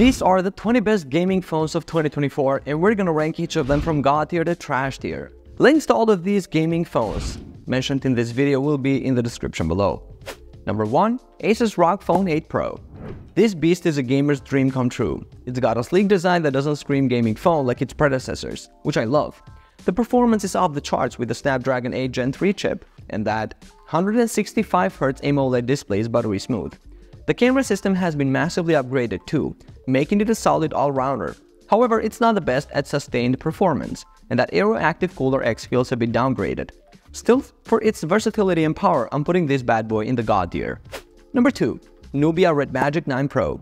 These are the 20 best gaming phones of 2024 and we're gonna rank each of them from God tier to trash tier. Links to all of these gaming phones mentioned in this video will be in the description below. Number 1. Asus ROG Phone 8 Pro. This beast is a gamer's dream come true. It's got a sleek design that doesn't scream gaming phone like its predecessors, which I love. The performance is off the charts with the Snapdragon 8 Gen 3 chip, and that 165Hz AMOLED display is buttery smooth. The camera system has been massively upgraded too, making it a solid all-rounder. However, it's not the best at sustained performance, and that Aeroactive Cooler X feels a bit downgraded. Still, for its versatility and power, I'm putting this bad boy in the god tier. Number 2. Nubia Red Magic 9 Pro.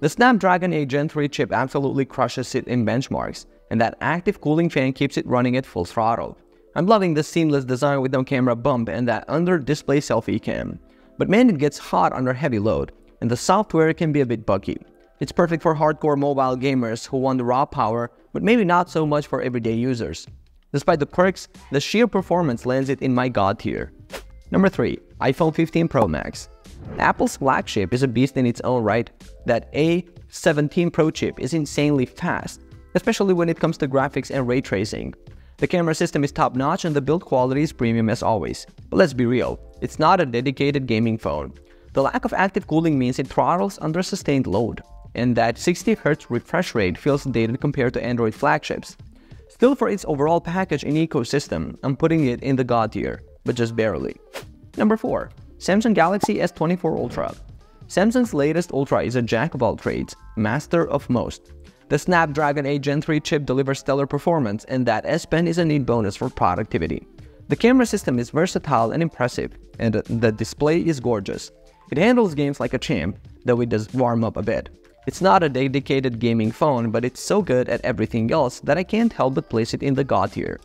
The Snapdragon 8 Gen 3 chip absolutely crushes it in benchmarks, and that active cooling fan keeps it running at full throttle. I'm loving the seamless design with no camera bump and that under-display selfie cam. But man, it gets hot under heavy load, and the software can be a bit buggy. It's perfect for hardcore mobile gamers who want the raw power, but maybe not so much for everyday users. Despite the quirks, the sheer performance lands it in my god tier. Number 3. iPhone 15 Pro Max Apple's flagship is a beast in its own right. That A17 Pro chip is insanely fast, especially when it comes to graphics and ray tracing. The camera system is top-notch and the build quality is premium as always. But let's be real, it's not a dedicated gaming phone. The lack of active cooling means it throttles under sustained load, and that 60Hz refresh rate feels dated compared to Android flagships. Still for its overall package and ecosystem, I'm putting it in the god tier, but just barely. Number 4. Samsung Galaxy S24 Ultra Samsung's latest Ultra is a jack of all trades, master of most. The Snapdragon 8 Gen 3 chip delivers stellar performance and that S Pen is a neat bonus for productivity. The camera system is versatile and impressive, and the display is gorgeous. It handles games like a champ, though it does warm up a bit. It's not a dedicated gaming phone, but it's so good at everything else that I can't help but place it in the god tier.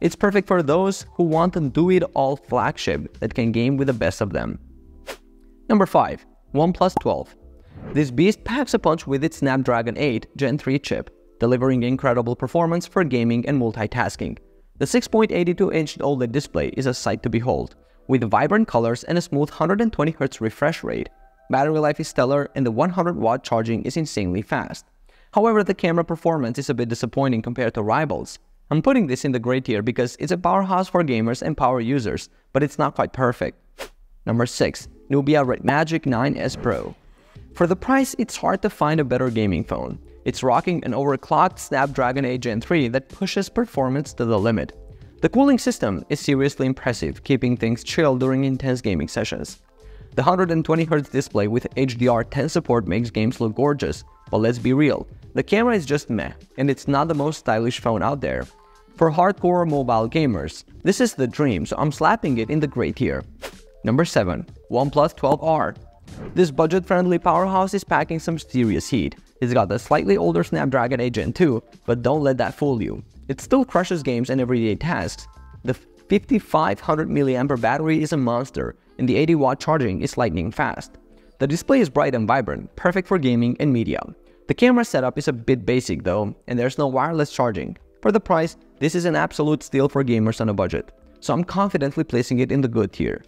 It's perfect for those who want a do-it-all flagship that can game with the best of them. Number 5. OnePlus 12 This beast packs a punch with its Snapdragon 8 Gen 3 chip, delivering incredible performance for gaming and multitasking. The 6.82-inch OLED display is a sight to behold, with vibrant colors and a smooth 120Hz refresh rate. Battery life is stellar and the 100-watt charging is insanely fast. However, the camera performance is a bit disappointing compared to rivals. I'm putting this in the gray tier because it's a powerhouse for gamers and power users, but it's not quite perfect. Number 6. Nubia Red Magic 9S Pro For the price, it's hard to find a better gaming phone. It's rocking an overclocked Snapdragon 8 Gen 3 that pushes performance to the limit. The cooling system is seriously impressive, keeping things chill during intense gaming sessions. The 120Hz display with HDR10 support makes games look gorgeous, but let's be real, the camera is just meh, and it's not the most stylish phone out there. For hardcore mobile gamers, this is the dream, so I'm slapping it in the gray tier. Number 7. OnePlus 12R This budget-friendly powerhouse is packing some serious heat. It's got the slightly older Snapdragon 8 Gen 2, but don't let that fool you. It still crushes games and everyday tasks. The 5500 mAh battery is a monster, and the 80 watt charging is lightning fast. The display is bright and vibrant, perfect for gaming and media. The camera setup is a bit basic though, and there's no wireless charging. For the price, this is an absolute steal for gamers on a budget, so I'm confidently placing it in the good tier.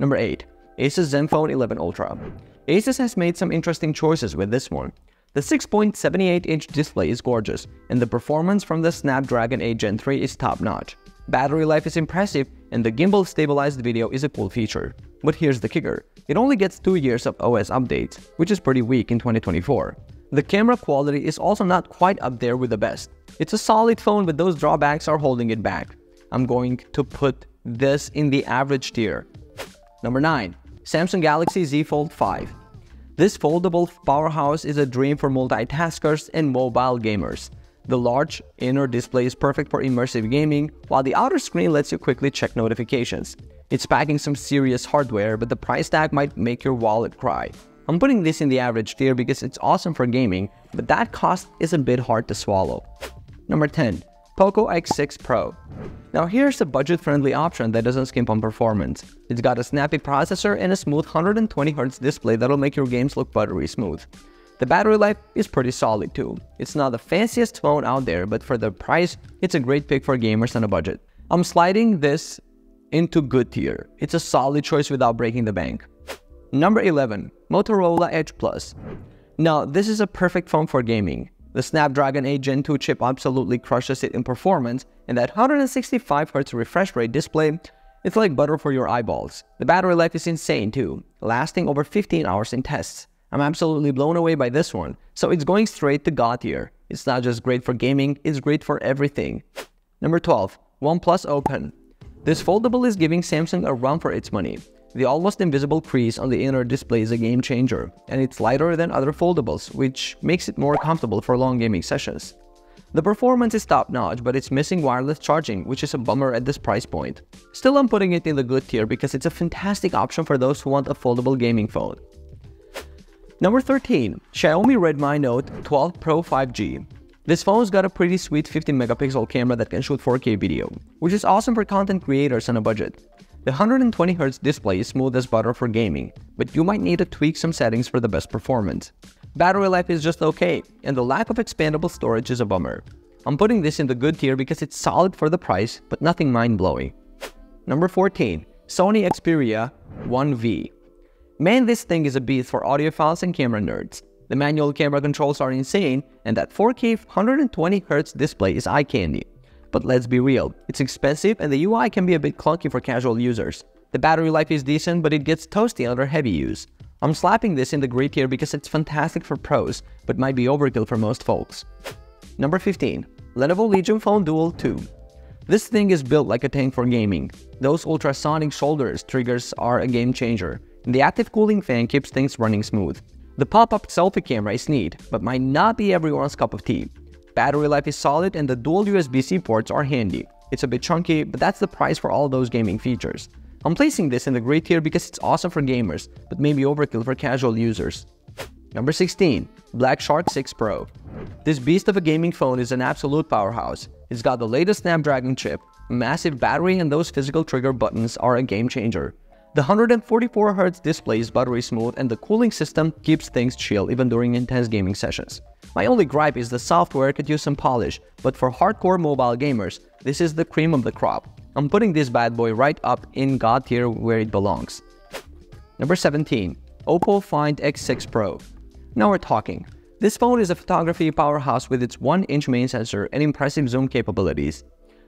Number 8. Asus Zenfone 11 Ultra Asus has made some interesting choices with this one. The 6.78-inch display is gorgeous, and the performance from the Snapdragon 8 Gen 3 is top-notch. Battery life is impressive, and the gimbal-stabilized video is a cool feature. But here's the kicker, it only gets 2 years of OS updates, which is pretty weak in 2024. The camera quality is also not quite up there with the best. It's a solid phone, but those drawbacks are holding it back. I'm going to put this in the average tier. Number 9. Samsung Galaxy Z Fold 5 this foldable powerhouse is a dream for multitaskers and mobile gamers. The large inner display is perfect for immersive gaming, while the outer screen lets you quickly check notifications. It's packing some serious hardware, but the price tag might make your wallet cry. I'm putting this in the average tier because it's awesome for gaming, but that cost is a bit hard to swallow. Number 10. Poco X6 Pro. Now here's a budget-friendly option that doesn't skimp on performance. It's got a snappy processor and a smooth 120Hz display that'll make your games look buttery smooth. The battery life is pretty solid too. It's not the fanciest phone out there, but for the price, it's a great pick for gamers on a budget. I'm sliding this into good tier. It's a solid choice without breaking the bank. Number 11. Motorola Edge Plus. Now, this is a perfect phone for gaming. The Snapdragon 8 Gen 2 chip absolutely crushes it in performance, and that 165Hz refresh rate display it's like butter for your eyeballs. The battery life is insane too, lasting over 15 hours in tests. I'm absolutely blown away by this one, so it's going straight to God tier. It's not just great for gaming, it's great for everything. Number 12. OnePlus Open. This foldable is giving Samsung a run for its money. The almost invisible crease on the inner display is a game changer, and it's lighter than other foldables, which makes it more comfortable for long gaming sessions. The performance is top-notch, but it's missing wireless charging, which is a bummer at this price point. Still, I'm putting it in the good tier because it's a fantastic option for those who want a foldable gaming phone. Number 13. Xiaomi Redmi Note 12 Pro 5G. This phone's got a pretty sweet 15 megapixel camera that can shoot 4K video, which is awesome for content creators on a budget. The 120Hz display is smooth as butter for gaming, but you might need to tweak some settings for the best performance. Battery life is just okay, and the lack of expandable storage is a bummer. I'm putting this in the good tier because it's solid for the price, but nothing mind-blowing. Number 14. Sony Xperia 1V. Man, this thing is a beast for audiophiles and camera nerds. The manual camera controls are insane, and that 4K 120Hz display is eye candy. But let's be real, it's expensive and the UI can be a bit clunky for casual users. The battery life is decent, but it gets toasty under heavy use. I'm slapping this in the great tier because it's fantastic for pros, but might be overkill for most folks. Number 15. Lenovo Legion Phone Duel 2. This thing is built like a tank for gaming. Those ultrasonic shoulders triggers are a game changer, the active cooling fan keeps things running smooth. The pop-up selfie camera is neat, but might not be everyone's cup of tea. Battery life is solid and the dual USB-C ports are handy. It's a bit chunky, but that's the price for all those gaming features. I'm placing this in the great tier because it's awesome for gamers, but maybe overkill for casual users. Number 16. Black Shark 6 Pro. This beast of a gaming phone is an absolute powerhouse. It's got the latest Snapdragon chip, massive battery and those physical trigger buttons are a game changer. The 144Hz display is buttery smooth and the cooling system keeps things chill even during intense gaming sessions. My only gripe is the software could use some polish, but for hardcore mobile gamers, this is the cream of the crop. I'm putting this bad boy right up in God tier where it belongs. Number 17. Oppo Find X6 Pro. Now we're talking. This phone is a photography powerhouse with its 1-inch main sensor and impressive zoom capabilities.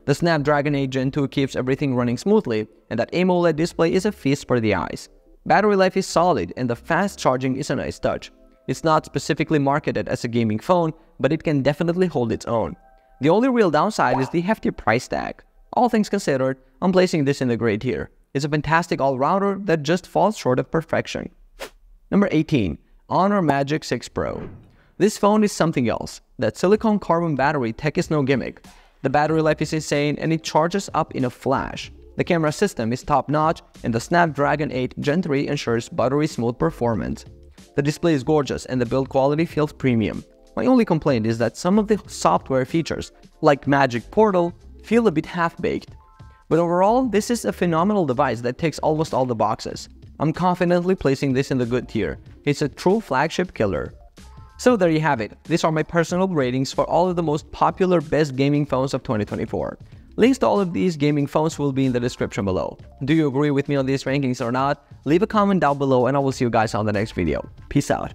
The Snapdragon 8 Gen 2 keeps everything running smoothly, and that AMOLED display is a feast for the eyes. Battery life is solid, and the fast charging is a nice touch. It's not specifically marketed as a gaming phone, but it can definitely hold its own. The only real downside is the hefty price tag. All things considered, I'm placing this in the grade here. It's a fantastic all-rounder that just falls short of perfection. Number 18. Honor Magic 6 Pro. This phone is something else. That silicon carbon battery tech is no gimmick. The battery life is insane and it charges up in a flash. The camera system is top-notch and the Snapdragon 8 Gen 3 ensures buttery smooth performance. The display is gorgeous and the build quality feels premium. My only complaint is that some of the software features, like Magic Portal, feel a bit half-baked. But overall, this is a phenomenal device that ticks almost all the boxes. I'm confidently placing this in the good tier. It's a true flagship killer. So there you have it. These are my personal ratings for all of the most popular best gaming phones of 2024. Links to all of these gaming phones will be in the description below. Do you agree with me on these rankings or not? Leave a comment down below and I will see you guys on the next video. Peace out.